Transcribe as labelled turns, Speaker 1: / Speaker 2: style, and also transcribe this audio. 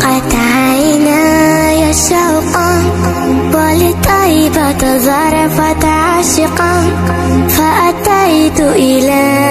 Speaker 1: فاقت عيناي شوقا ولطيبة ظرفت عاشقا فأتيت إلى